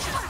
Ha!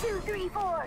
Blood. three, four.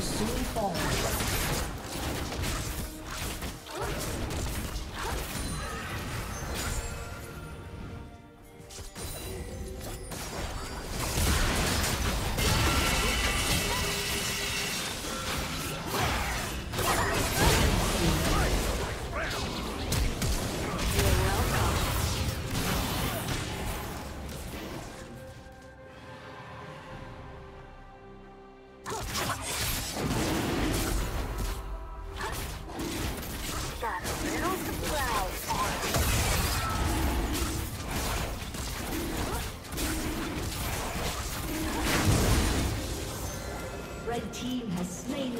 soon fall.